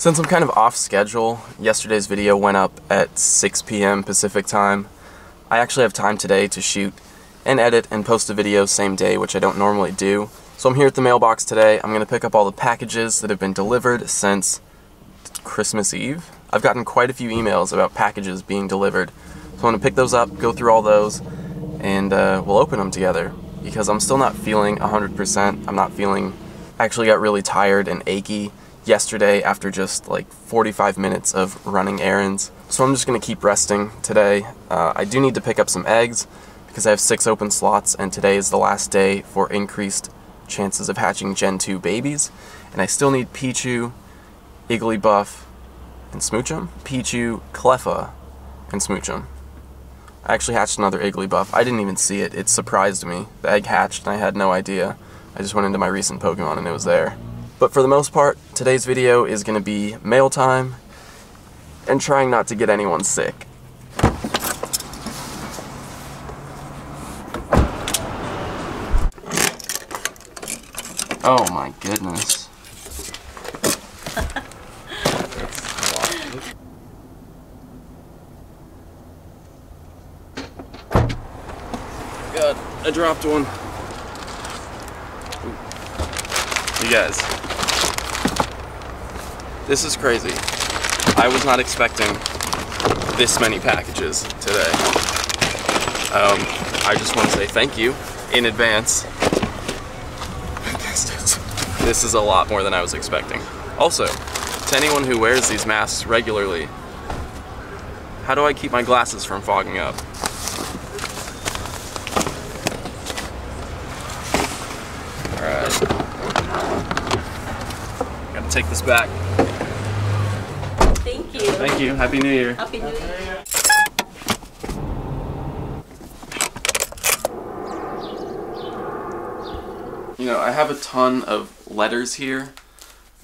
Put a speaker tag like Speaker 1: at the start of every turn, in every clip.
Speaker 1: Since I'm kind of off schedule, yesterday's video went up at 6 p.m. Pacific time. I actually have time today to shoot and edit and post a video same day, which I don't normally do. So I'm here at the mailbox today. I'm going to pick up all the packages that have been delivered since Christmas Eve. I've gotten quite a few emails about packages being delivered. So I'm going to pick those up, go through all those, and uh, we'll open them together. Because I'm still not feeling 100%. I'm not feeling... I actually got really tired and achy yesterday after just like 45 minutes of running errands. So I'm just to keep resting today. Uh, I do need to pick up some eggs because I have six open slots and today is the last day for increased chances of hatching Gen 2 babies. And I still need Pichu, Igglybuff, and Smoochum. Pichu, Cleffa, and Smoochum. I actually hatched another Igglybuff. I didn't even see it. It surprised me. The egg hatched and I had no idea. I just went into my recent Pokemon and it was there. But for the most part, today's video is going to be mail time and trying not to get anyone sick. Oh my goodness. God, I dropped one. You guys, this is crazy. I was not expecting this many packages today. Um, I just want to say thank you in advance. This is a lot more than I was expecting. Also, to anyone who wears these masks regularly, how do I keep my glasses from fogging up? Alright. Gotta take this back.
Speaker 2: Thank you.
Speaker 1: Thank you. Happy New Year.
Speaker 2: Happy New Year.
Speaker 1: You know, I have a ton of letters here,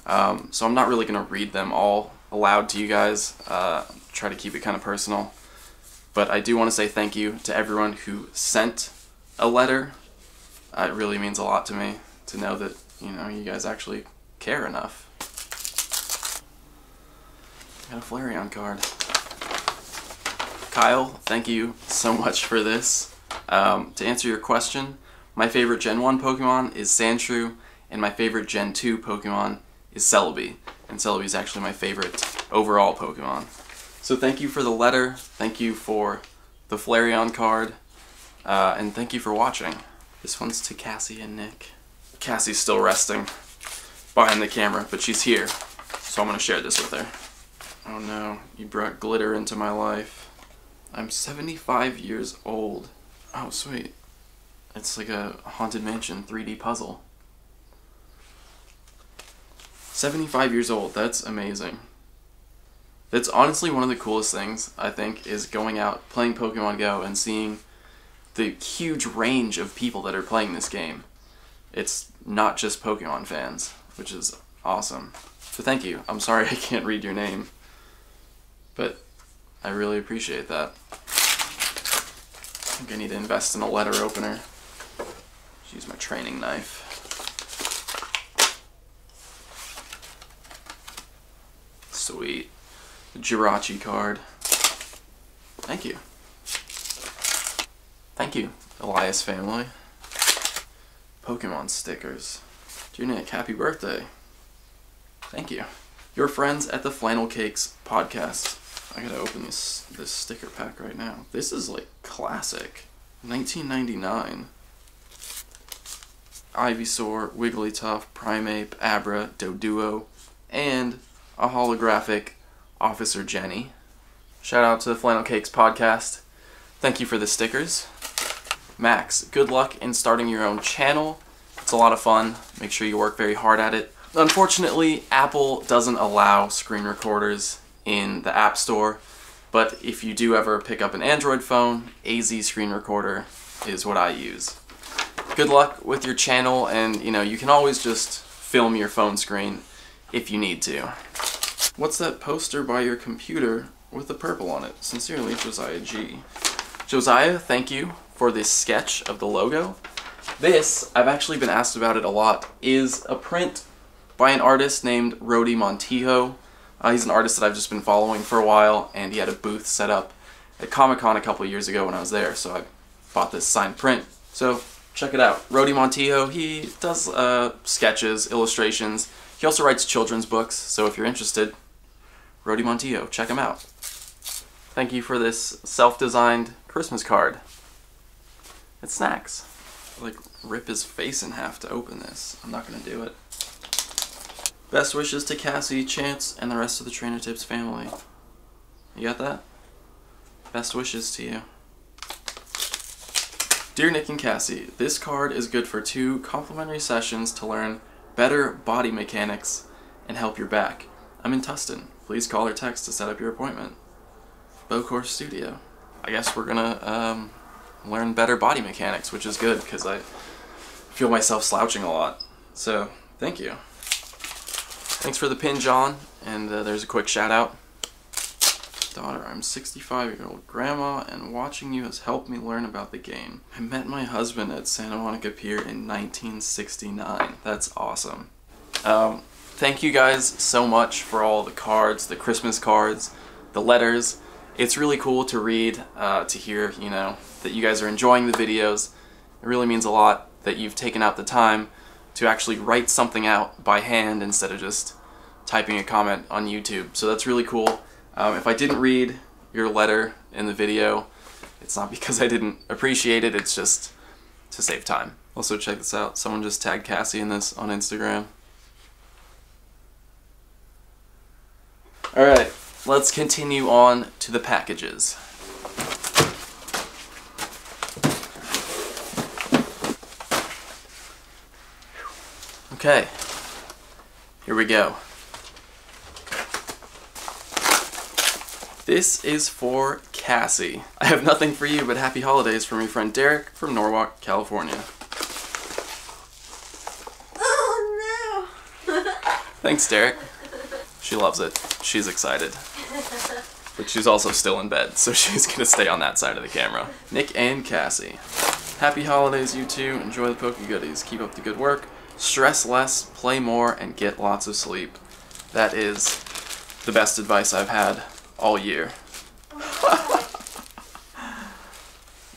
Speaker 1: um, so I'm not really going to read them all aloud to you guys. Uh, try to keep it kind of personal. But I do want to say thank you to everyone who sent a letter. Uh, it really means a lot to me to know that, you know, you guys actually care enough. Got a Flareon card. Kyle, thank you so much for this. Um, to answer your question, my favorite Gen 1 Pokemon is Sandshrew, and my favorite Gen 2 Pokemon is Celebi. And Celebi is actually my favorite overall Pokemon. So thank you for the letter, thank you for the Flareon card, uh, and thank you for watching. This one's to Cassie and Nick. Cassie's still resting behind the camera, but she's here, so I'm gonna share this with her. Oh no, you brought glitter into my life. I'm 75 years old. Oh, sweet. It's like a Haunted Mansion 3D puzzle. 75 years old, that's amazing. That's honestly one of the coolest things, I think, is going out, playing Pokemon Go, and seeing the huge range of people that are playing this game. It's not just Pokemon fans, which is awesome. So thank you. I'm sorry I can't read your name, but I really appreciate that. I think I need to invest in a letter opener. Use my training knife. Sweet. The Jirachi card. Thank you. Thank you, Elias family. Pokemon stickers. Dear Nick, happy birthday. Thank you. Your friends at the Flannel Cakes podcast. I gotta open this this sticker pack right now. This is like classic. 1999. Ivysaur, Wigglytuff, Primeape, Abra, Doduo, and a holographic Officer Jenny. Shout out to the Flannel Cakes podcast. Thank you for the stickers. Max, good luck in starting your own channel. It's a lot of fun. Make sure you work very hard at it. Unfortunately, Apple doesn't allow screen recorders in the App Store, but if you do ever pick up an Android phone, AZ Screen Recorder is what I use. Good luck with your channel, and you know, you can always just film your phone screen if you need to. What's that poster by your computer with the purple on it? Sincerely, Josiah G. Josiah, thank you for this sketch of the logo. This, I've actually been asked about it a lot, is a print by an artist named Rhode Montijo. Uh, he's an artist that I've just been following for a while, and he had a booth set up at Comic Con a couple years ago when I was there, so I bought this signed print. So check it out. Rhode Montijo, he does uh, sketches, illustrations. He also writes children's books, so if you're interested, Rhode Montijo, check him out. Thank you for this self-designed Christmas card. It's snacks. Like, rip his face in half to open this. I'm not gonna do it. Best wishes to Cassie, Chance, and the rest of the Trainer Tips family. You got that? Best wishes to you. Dear Nick and Cassie, this card is good for two complimentary sessions to learn better body mechanics and help your back. I'm in Tustin. Please call or text to set up your appointment. Bocor Studio. I guess we're gonna um, learn better body mechanics, which is good because I feel myself slouching a lot. So, thank you. Thanks for the pin, John. And uh, there's a quick shout out. Daughter, I'm 65 year old grandma, and watching you has helped me learn about the game. I met my husband at Santa Monica Pier in 1969. That's awesome. Um, thank you guys so much for all the cards, the Christmas cards, the letters. It's really cool to read, uh, to hear, you know, that you guys are enjoying the videos. It really means a lot that you've taken out the time to actually write something out by hand instead of just typing a comment on YouTube. So that's really cool. Um, if I didn't read your letter in the video, it's not because I didn't appreciate it, it's just to save time. Also check this out, someone just tagged Cassie in this on Instagram. Alright, let's continue on to the packages. Okay, here we go. This is for Cassie. I have nothing for you but happy holidays from your friend Derek from Norwalk, California.
Speaker 2: Oh no!
Speaker 1: Thanks, Derek. She loves it. She's excited. But she's also still in bed, so she's gonna stay on that side of the camera. Nick and Cassie. Happy holidays, you two. Enjoy the Poke Goodies. Keep up the good work. Stress less, play more, and get lots of sleep. That is the best advice I've had all year.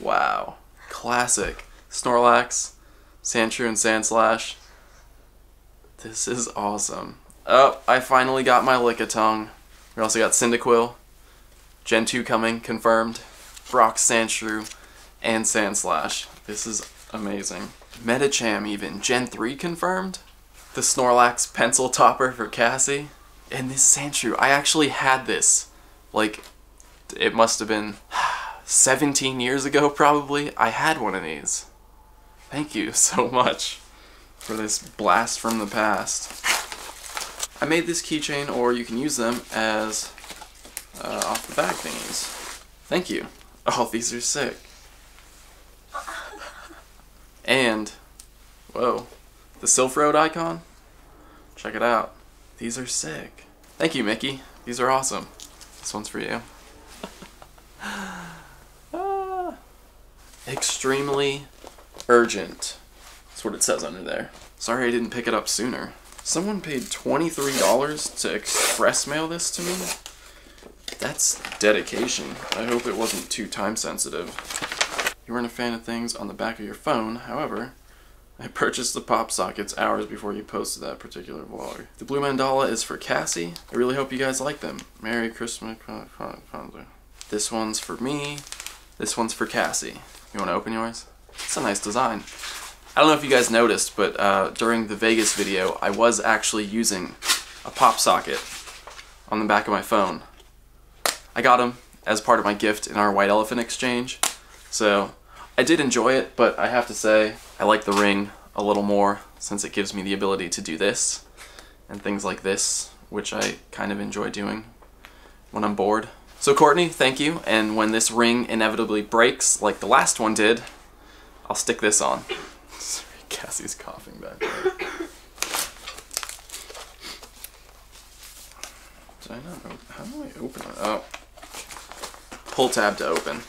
Speaker 1: wow. Classic. Snorlax, Sandshrew, and Sandslash. This is awesome. Oh, I finally got my Lickitung. We also got Cyndaquil, Gen 2 coming, confirmed, Brock Sandshrew, and Sandslash. This is amazing. Medicham even, Gen 3 confirmed. The Snorlax Pencil Topper for Cassie. And this Sandshrew, I actually had this. Like, it must have been 17 years ago probably. I had one of these. Thank you so much for this blast from the past. I made this keychain, or you can use them as uh, off the back thingies. Thank you. Oh, these are sick. And, whoa, the Silph Road icon? Check it out. These are sick. Thank you, Mickey. These are awesome. This one's for you. ah. Extremely urgent. That's what it says under there. Sorry I didn't pick it up sooner. Someone paid $23 to express mail this to me? That's dedication. I hope it wasn't too time sensitive. You weren't a fan of things on the back of your phone, however, I purchased the pop sockets hours before you posted that particular vlog. The blue mandala is for Cassie. I really hope you guys like them. Merry Christmas, This one's for me. This one's for Cassie. You want to open yours? It's a nice design. I don't know if you guys noticed, but uh, during the Vegas video, I was actually using a pop socket on the back of my phone. I got them as part of my gift in our White Elephant exchange. So I did enjoy it, but I have to say I like the ring a little more since it gives me the ability to do this and things like this, which I kind of enjoy doing when I'm bored. So Courtney, thank you, and when this ring inevitably breaks, like the last one did, I'll stick this on. Sorry, Cassie's coughing back there. Did I not? How do I open it? Oh. Pull tab to open.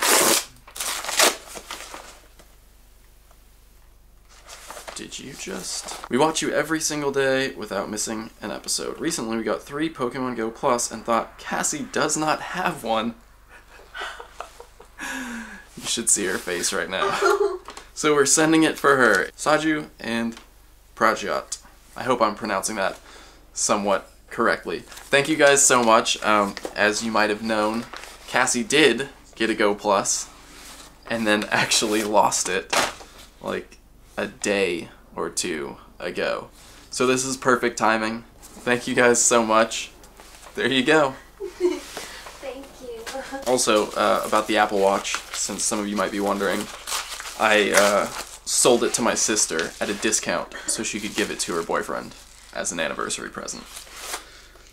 Speaker 1: Did you just... We watch you every single day without missing an episode. Recently, we got three Pokemon Go Plus and thought Cassie does not have one. you should see her face right now. So we're sending it for her. Saju and Prajiat. I hope I'm pronouncing that somewhat correctly. Thank you guys so much. Um, as you might have known, Cassie did get a Go Plus and then actually lost it like a day or two ago. So this is perfect timing. Thank you guys so much. There you go.
Speaker 2: Thank you.
Speaker 1: Also, uh, about the Apple Watch, since some of you might be wondering, I uh, sold it to my sister at a discount so she could give it to her boyfriend as an anniversary present.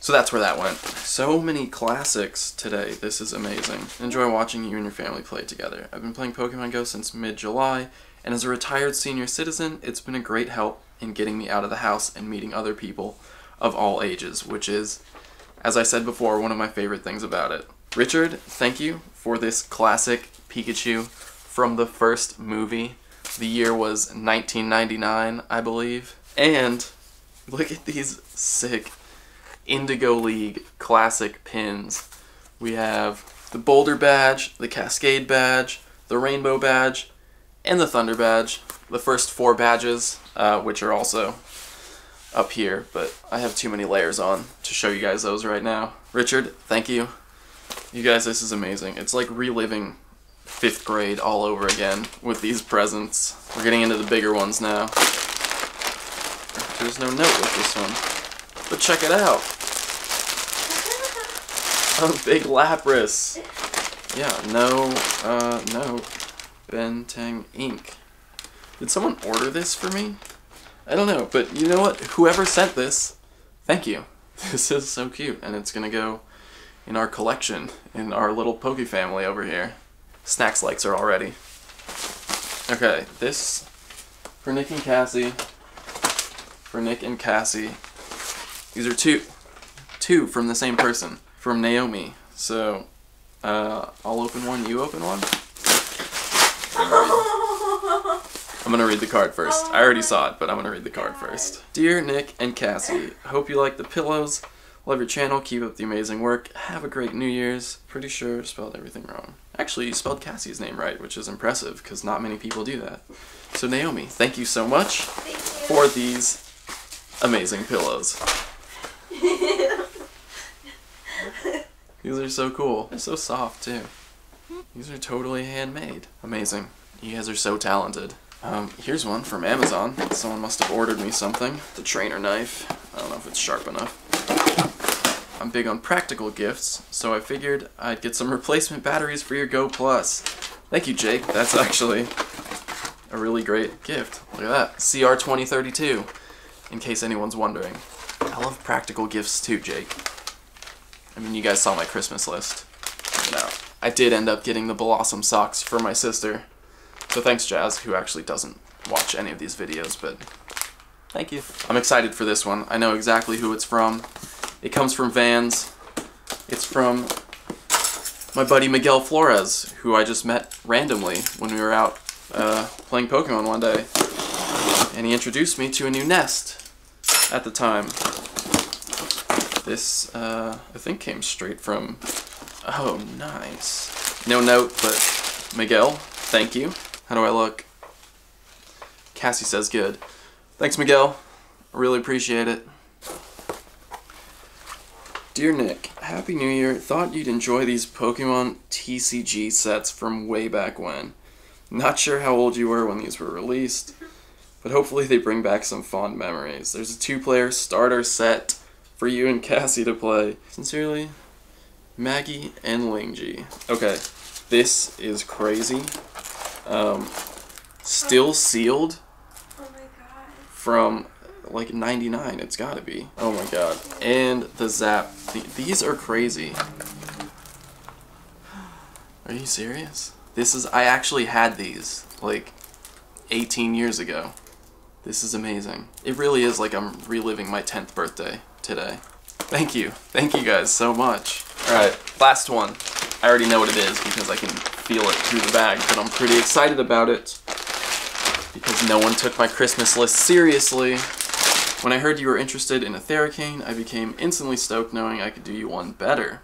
Speaker 1: So that's where that went. So many classics today. This is amazing. Enjoy watching you and your family play together. I've been playing Pokemon Go since mid-July, and as a retired senior citizen, it's been a great help in getting me out of the house and meeting other people of all ages, which is, as I said before, one of my favorite things about it. Richard, thank you for this classic Pikachu from the first movie. The year was 1999, I believe. And look at these sick Indigo League classic pins. We have the Boulder badge, the Cascade badge, the Rainbow badge, and the Thunder badge. The first four badges, uh, which are also up here, but I have too many layers on to show you guys those right now. Richard, thank you. You guys, this is amazing. It's like reliving fifth grade all over again with these presents. We're getting into the bigger ones now. There's no note with this one. But check it out. A big Lapras. Yeah, no, uh, no. Benteng ink. Did someone order this for me? I don't know, but you know what? Whoever sent this, thank you. This is so cute, and it's gonna go in our collection, in our little Poke family over here. Snacks likes are already. Okay, this for Nick and Cassie. For Nick and Cassie. These are two. Two from the same person. From Naomi. So, uh, I'll open one, you open one. I'm gonna read the card first. I already saw it, but I'm gonna read the card oh, first. Dear Nick and Cassie, hope you like the pillows. Love your channel. Keep up the amazing work. Have a great New Year's. Pretty sure I spelled everything wrong. Actually, you spelled Cassie's name right, which is impressive because not many people do that. So Naomi, thank you so much
Speaker 2: you.
Speaker 1: for these amazing pillows. These are so cool. They're so soft too. These are totally handmade. Amazing. You guys are so talented. Um, here's one from Amazon. Someone must have ordered me something. The trainer knife. I don't know if it's sharp enough. I'm big on practical gifts, so I figured I'd get some replacement batteries for your Go Plus. Thank you, Jake. That's actually a really great gift. Look at that. CR2032, in case anyone's wondering. I love practical gifts too, Jake. I mean, you guys saw my Christmas list. No. I did end up getting the Blossom socks for my sister. So thanks, Jazz, who actually doesn't watch any of these videos, but thank you. I'm excited for this one. I know exactly who it's from. It comes from Vans. It's from my buddy Miguel Flores, who I just met randomly when we were out uh, playing Pokemon one day. And he introduced me to a new nest at the time. This, uh, I think came straight from. Oh, nice. No note, but Miguel, thank you. How do I look? Cassie says good. Thanks, Miguel. I really appreciate it. Dear Nick, Happy New Year. Thought you'd enjoy these Pokemon TCG sets from way back when. Not sure how old you were when these were released, but hopefully they bring back some fond memories. There's a two player starter set for you and Cassie to play. Sincerely, Maggie and Lingji. Okay, this is crazy. Um, still sealed
Speaker 2: Oh my god.
Speaker 1: from like 99 it's gotta be. Oh my god. And the zap Th- these are crazy. Are you serious? This is i actually had these like 18 years ago. This is amazing. It really is like i'm reliving my 10th birthday today. Thank you. Thank you guys so much all right last one i already know what it is because i can feel it through the bag but i'm pretty excited about it because no one took my Christmas list seriously. When I heard you were interested in a Theracane, I became instantly stoked knowing I could do you one better.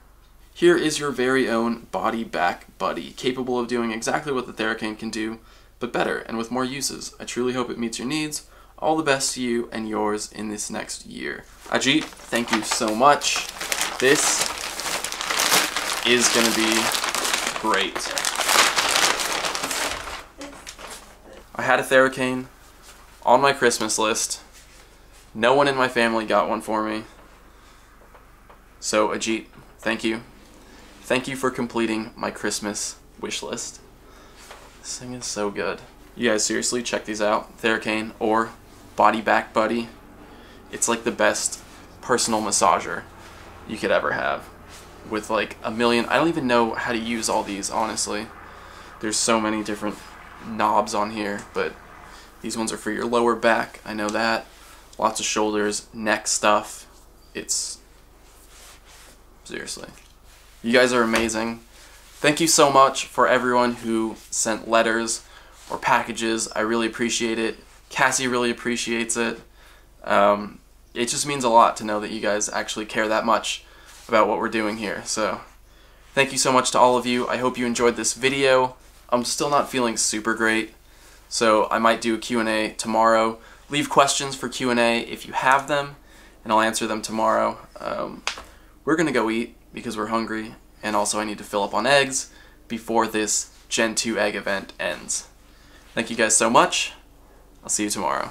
Speaker 1: Here is your very own body back buddy, capable of doing exactly what the Theracane can do, but better and with more uses. I truly hope it meets your needs. All the best to you and yours in this next year. Ajit, thank you so much. This is going to be great. I had a Theracane on my Christmas list. No one in my family got one for me. So, Ajit, thank you. Thank you for completing my Christmas wish list. This thing is so good. You guys seriously check these out. Theracane or Body Back Buddy. It's like the best personal massager you could ever have. With like a million, I don't even know how to use all these, honestly. There's so many different knobs on here, but these ones are for your lower back. I know that. Lots of shoulders, neck stuff. It's seriously. You guys are amazing. Thank you so much for everyone who sent letters or packages. I really appreciate it. Cassie really appreciates it. Um, it just means a lot to know that you guys actually care that much about what we're doing here. So thank you so much to all of you. I hope you enjoyed this video. I'm still not feeling super great, so I might do a Q&A tomorrow. Leave questions for Q&A if you have them, and I'll answer them tomorrow. Um, we're going to go eat because we're hungry, and also I need to fill up on eggs before this Gen 2 egg event ends. Thank you guys so much. I'll see you tomorrow.